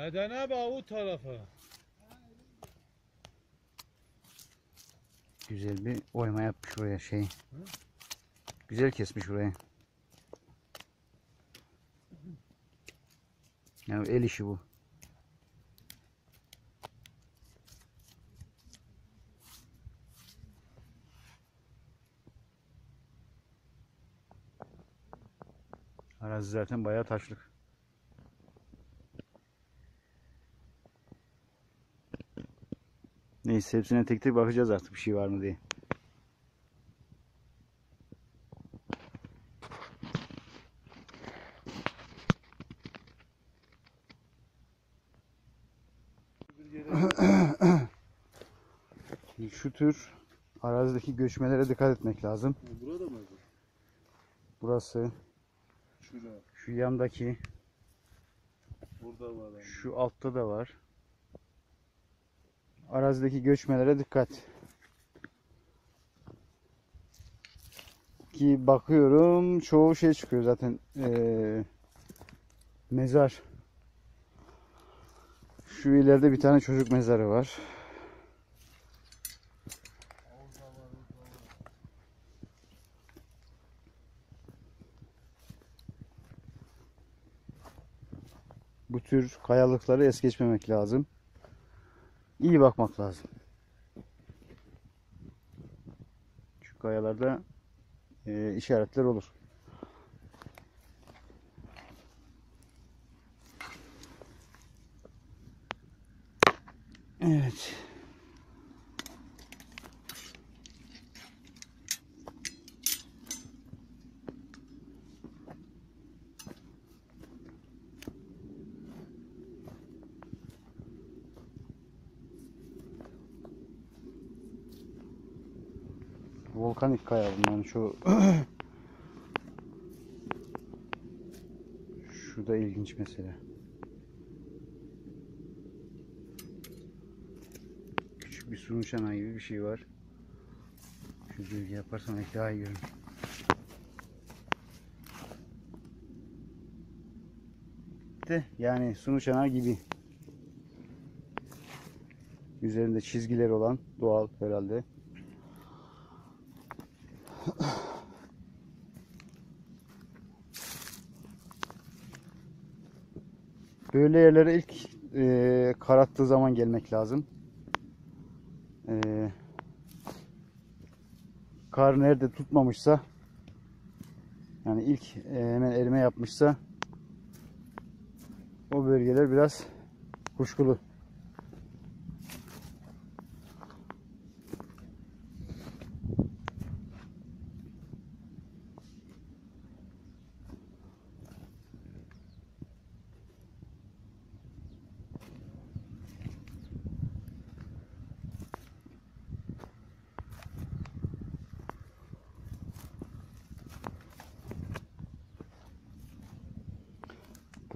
Bedene bak o tarafa. Güzel bir oyma yapmış oraya şey. Güzel kesmiş orayı. Ya el işi bu. Arazi zaten bayağı taşlık. Neyse hepsine tek tek bakacağız artık bir şey var mı diye. Şu tür arazideki göçmelere dikkat etmek lazım. Burada mı? Burası, Şurada. şu yandaki, Burada var. şu altta da var. Arazideki göçmelere dikkat. Ki bakıyorum çoğu şey çıkıyor zaten. Ee, mezar. Şu ileride bir tane çocuk mezarı var. Bu tür kayalıkları es geçmemek lazım. İyi bakmak lazım. Şu kayalarda e, işaretler olur. Evet. Volkanik kaya bunların şu Şu da ilginç mesela. Küçük bir sunu çanağı gibi bir şey var. Şu gölge yaparsam belki daha iyi görünür. De yani sunu çanağı gibi. Üzerinde çizgiler olan doğal herhalde. Böyle yerlere ilk e, kararttığı zaman gelmek lazım. E, kar nerede tutmamışsa yani ilk e, hemen erime yapmışsa o bölgeler biraz kuşkulu.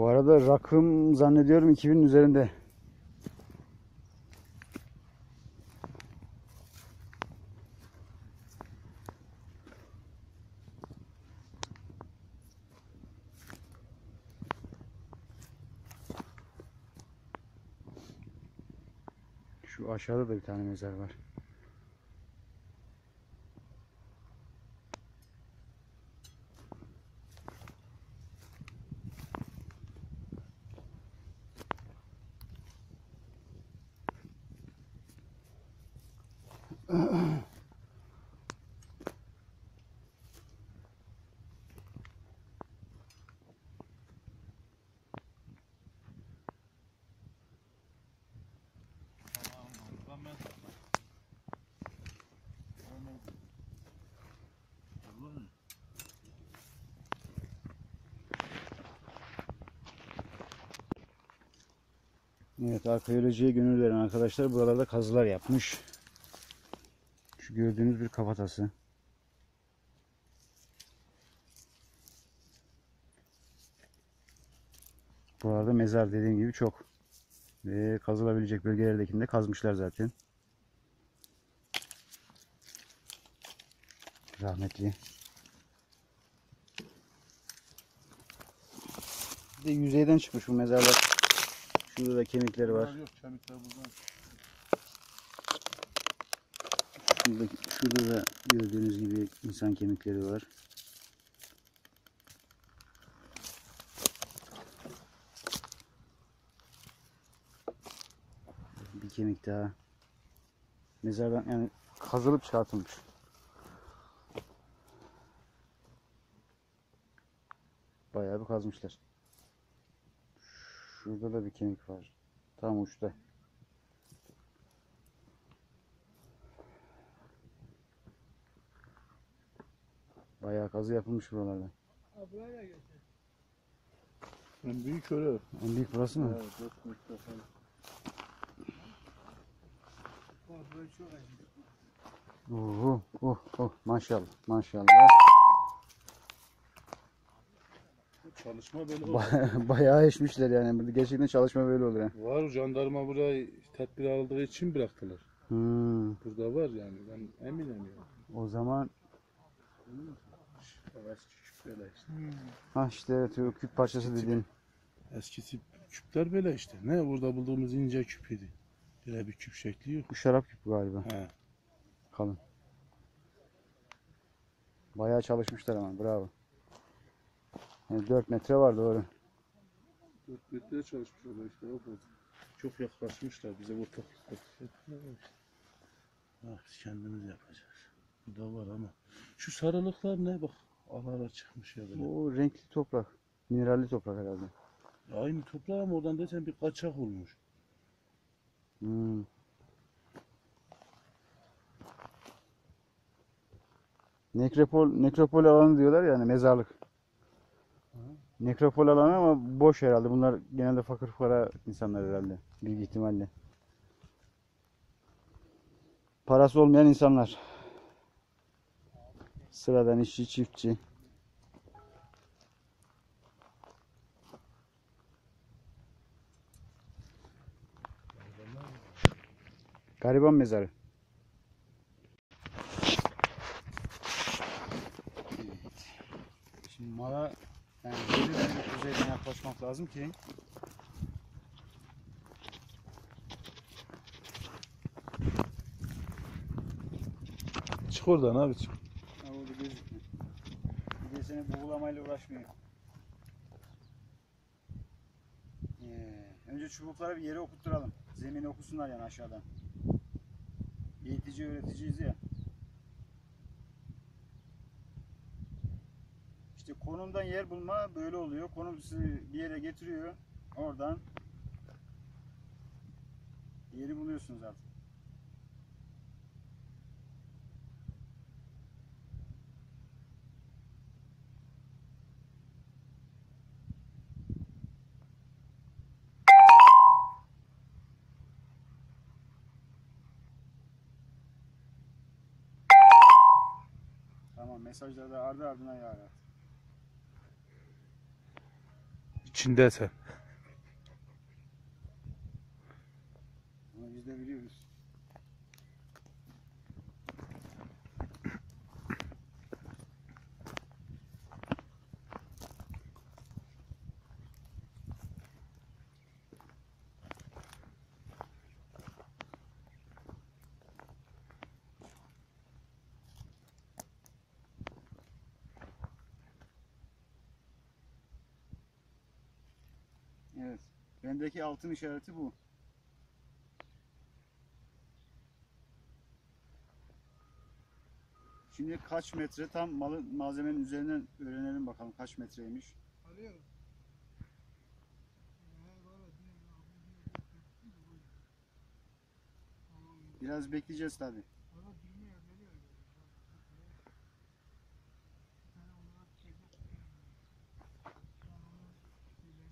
Bu arada rakım zannediyorum 2000 üzerinde. Şu aşağıda da bir tane mezar var. Evet arkeolojiye gönül veren arkadaşlar buralarda kazılar yapmış. Şu gördüğünüz bir kafatası. Buralarda mezar dediğim gibi çok. Ve kazılabilecek bölgelerdekini de kazmışlar zaten. Rahmetli. Bir de yüzeyden çıkmış bu mezarlar. Şurada da kemikleri var. Yok kemikler buradan. Şurada, şurada da gördüğünüz gibi insan kemikleri var. Bir kemik daha. Mezardan yani kazılıp çıkartılmış. Bayağı bir kazmışlar. Şurada da bir kemik var. Tam uçta. Bayağı kazı yapılmış buralarda. En büyük öyle. En büyük burası mı? Evet, falan. Oh, oh, oh, maşallah, maşallah. Çalışma böyle oldu. Ba- Bayağı eşmişler yani. Gerçekten çalışma böyle olur yani. Var jandarma burayı tedbir aldığı için bıraktılar. Hmm, Burada var yani ben eminim yani. o zaman Evet küçük böyle işte. ha işte evet, o küp parçası dediğin. Eskisi küpler böyle işte. Ne burada bulduğumuz ince küpüydü. Böyle bir küp şekli yok. Bu şarap küpü galiba. He. Kalın. Bayağı çalışmışlar ama bravo. Yani 4 metre var doğru. 4 metreye çalışmışlar işte. O bu. Çok yaklaşmışlar bize ortaklıkla. Ah, biz kendimiz yapacağız. Burada var ama. Şu sarılıklar ne bak. Alara çıkmış ya böyle. O renkli toprak. Mineralli toprak herhalde. Aynı toprağı ama oradan desen bir kaçak olmuş. Hmm. Nekropol, nekropol alanı diyorlar yani mezarlık. Nekropol alanı ama boş herhalde. Bunlar genelde fakir fukara insanlar herhalde. Büyük ihtimalle. Parası olmayan insanlar. Sıradan işçi, çiftçi. Gariban mezarı. Şimdi mala yani belirli bir kuzeyden lazım ki Çık oradan abi çık. Ha, orada gözükmüyor. Bir de seni buğulamayla uğraşmıyor. Ee, önce çubukları bir yere okutturalım. Zemini okusunlar yani aşağıdan. Eğitici öğreticiyiz ya. İşte konumdan yer bulma böyle oluyor. Konum sizi bir yere getiriyor. Oradan yeri buluyorsunuz artık. Tamam mesajları ardı ardına yağar. artık. İçinde sen. Bunu biz de biliyoruz. Evet. Bendeki altın işareti bu. Şimdi kaç metre tam malı, malzemenin üzerinden öğrenelim bakalım kaç metreymiş. Biraz bekleyeceğiz tabi.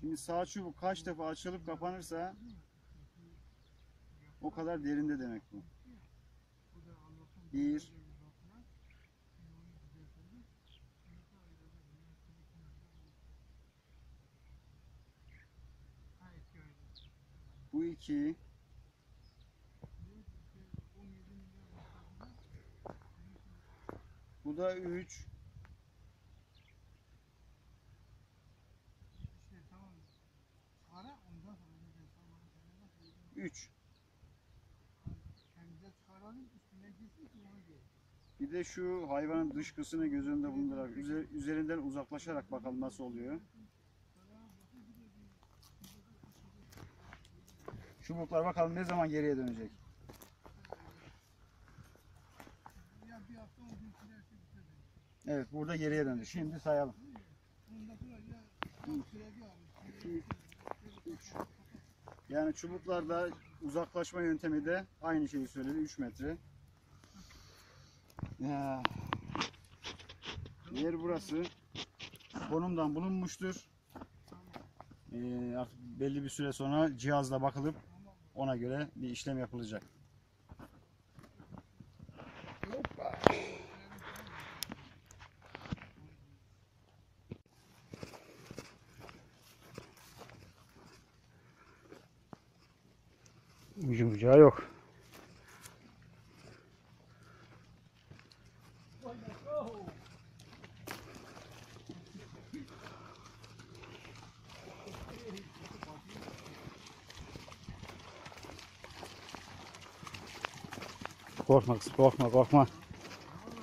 Şimdi sağ çubuk kaç defa açılıp kapanırsa o kadar derinde demek bu. Bir, bu iki, bu da üç, 3. Bir de şu hayvanın dışkısını göz önünde bulundurarak üzer- üzerinden uzaklaşarak bakalım nasıl oluyor. Çubuklar bakalım ne zaman geriye dönecek. Evet burada geriye döndü. Şimdi sayalım. 2, 3. Yani çubuklarda uzaklaşma yöntemi de aynı şeyi söyledi. 3 metre. Ya. Yer burası. Konumdan bulunmuştur. Ee, artık belli bir süre sonra cihazla bakılıp ona göre bir işlem yapılacak. Ucu bucağı yok. Korkma kız, korkma, korkma.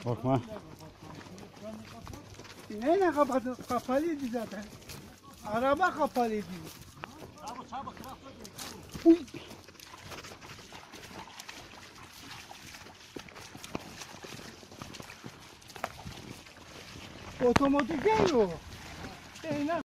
Korkma. Neyle kapadı? Kapalıydı zaten. Araba kapalıydı. Uy. O tomou de. Tem, né?